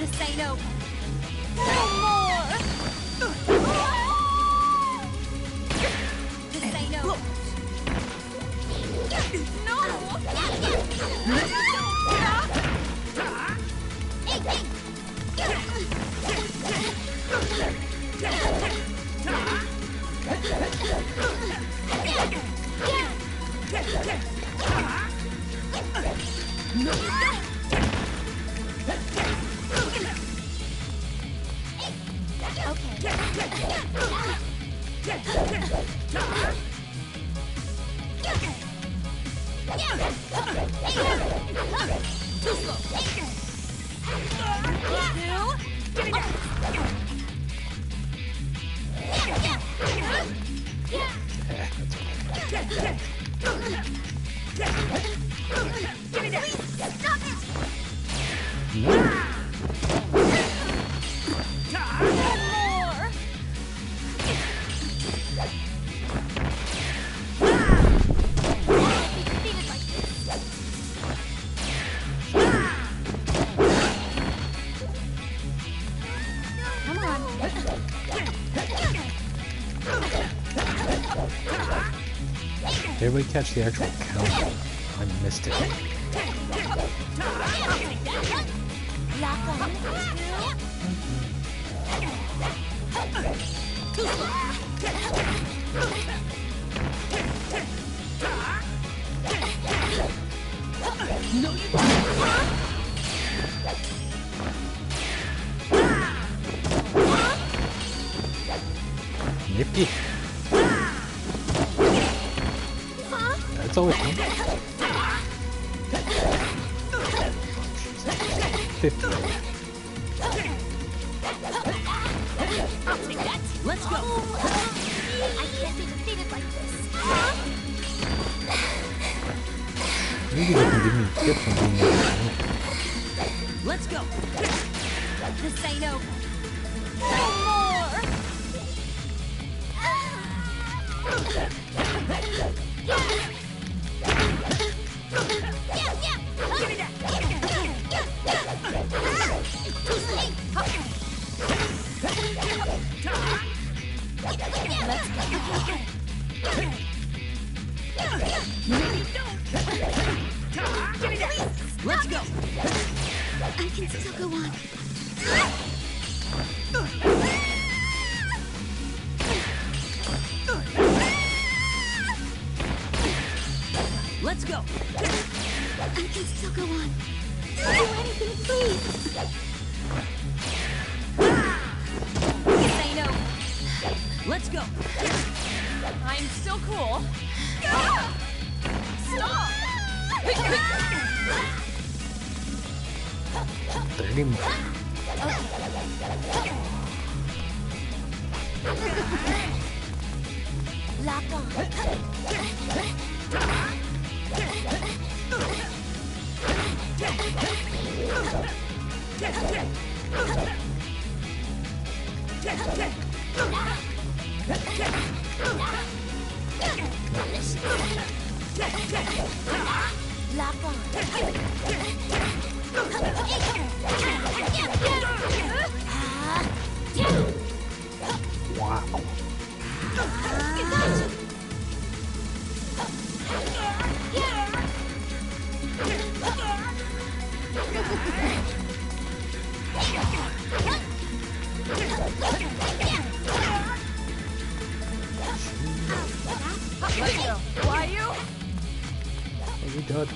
This ain't over. Everybody catch the actual count. I missed it. On. Nippy. That's always fun. Fifty. Let's go. I can't be defeated like this. Maybe they can give me tips on able to Let's go. This ain't over. more. Let's go. I can still go on. Do anything, please. This ain't over. Let's go. I'm still cool. Stop! Thirty more. Lock on.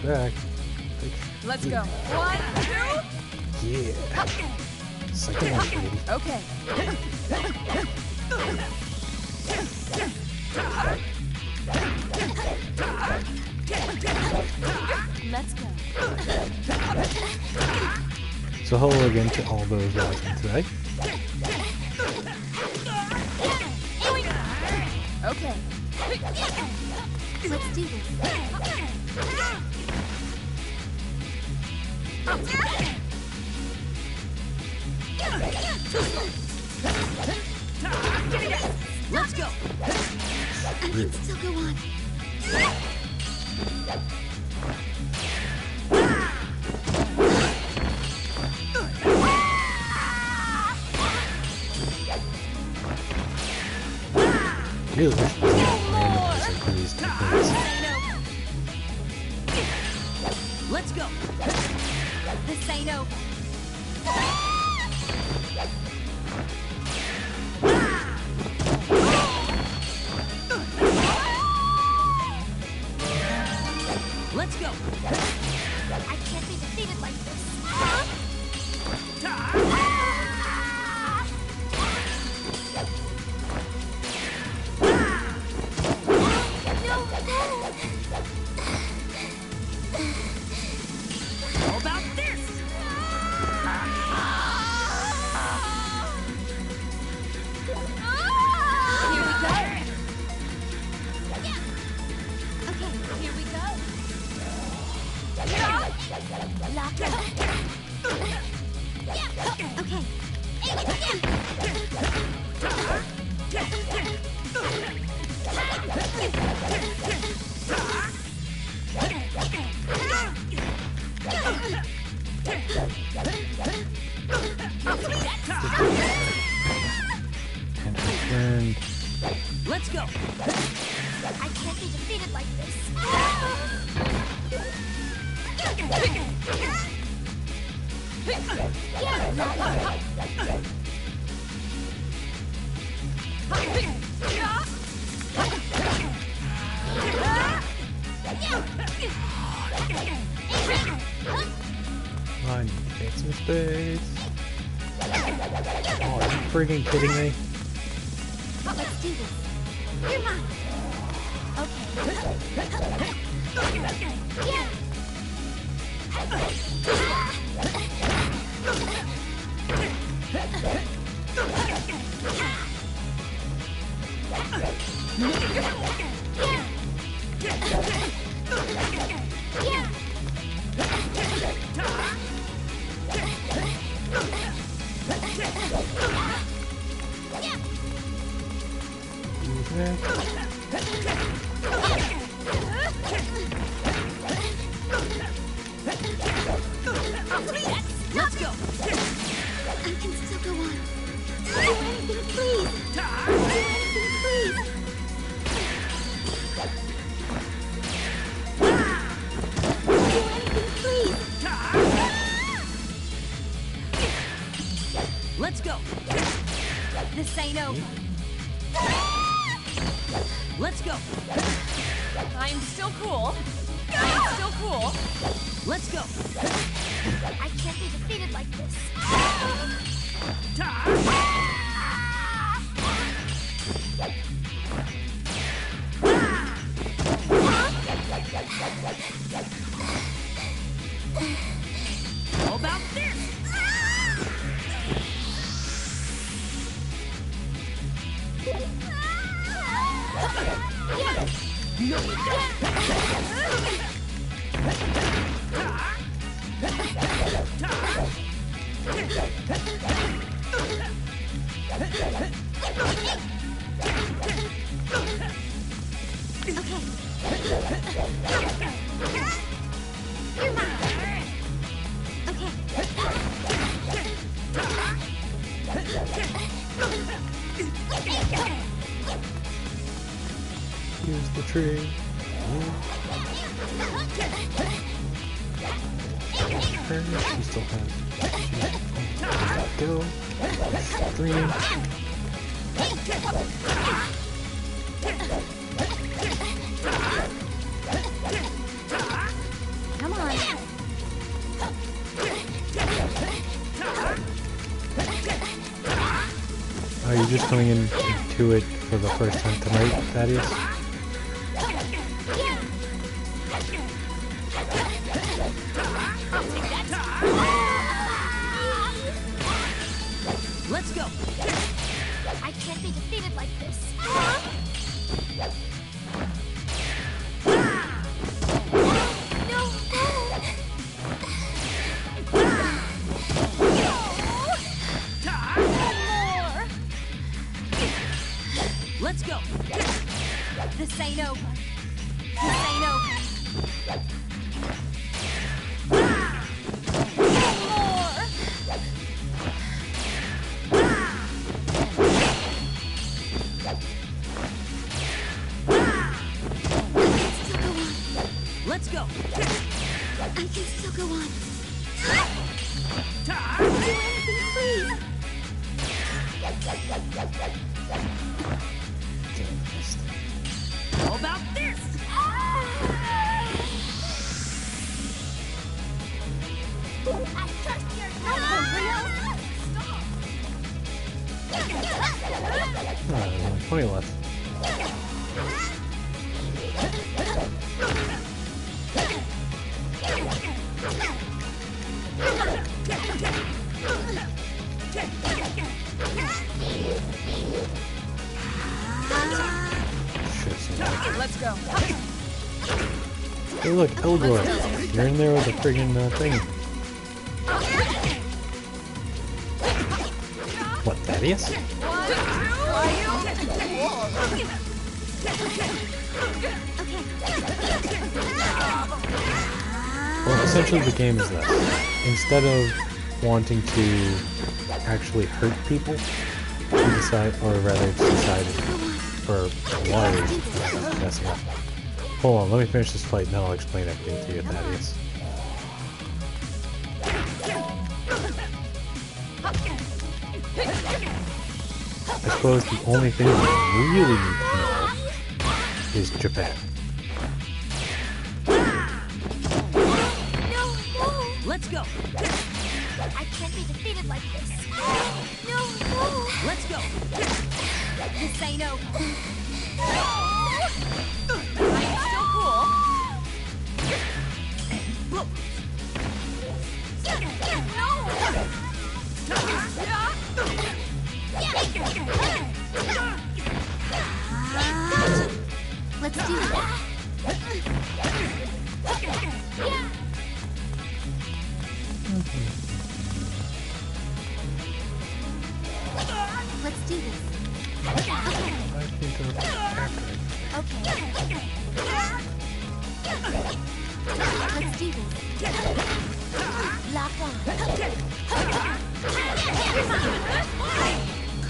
Back. Let's go. One, two. Yeah. Second one, baby. Okay. Let's go. So hello again to all those watching today. Okay. Let's do this. Let's go. I can still go on. Really wish not randomizer these techniques. Let's go. This ain't over. Let's go. I can't be defeated like this. No! Lock it. Okay. Space. Oh, are you freaking kidding me? Let's do this. Okay. Go on. Do anything, please. Do anything, please. Do anything, please. Let's go. This ain't over. Let's go. I'm still cool. I'm still cool. Let's go. I can't be defeated like this. How Oh, Her, she still has. Go. Stream. Come on. Are you just coming into it for the first time tonight, Thaddeus? Let's go. I can't be defeated like this. Let's go. This ain't over. This ain't over. Let's go. Hey, look, Elgor. You're in there with a friggin' uh, thing. What, Thaddeus? Well, essentially the game is this. Instead of wanting to actually hurt people, you decide, or rather it's decided, for a lot of I'm messing. Hold on, let me finish this fight and then I'll explain everything to you, Thaddeus. I suppose the only thing we really need to know is Japan. No, no. Let's go. I can't be defeated like this. No, no. Let's go. This ain't over. I'm still cool. Blow. Let's do this. Mm-hmm. Let's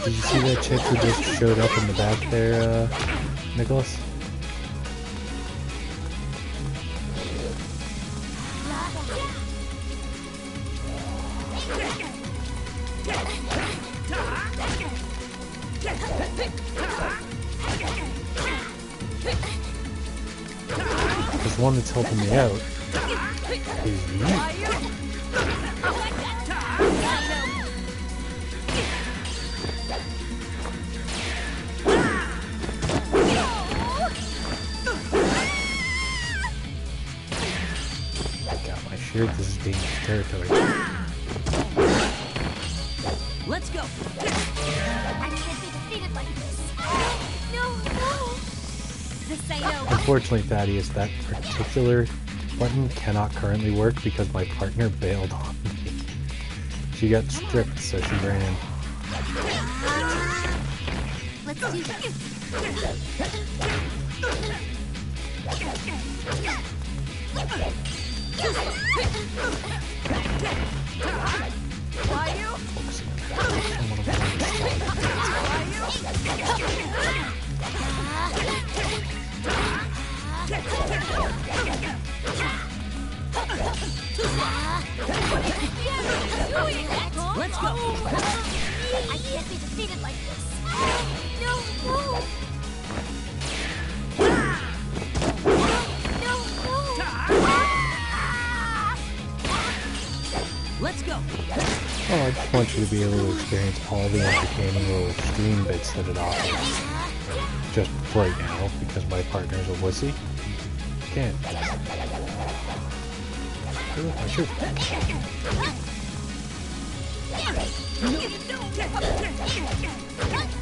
Did you see that chick who just showed up in the back there, uh, Nicholas? There's one that's helping me out is you. Shield, this is dangerous territory. Let's go. I can't be defeated like this. No, no. This ain't over. Unfortunately, Thaddeus, that particular button cannot currently work because my partner bailed on me. She got stripped, so she ran. Let's do this. Want you to be able to experience all the entertaining little stream bits that it offers. Just right now, because my partner's a wussy. Can't. Ooh.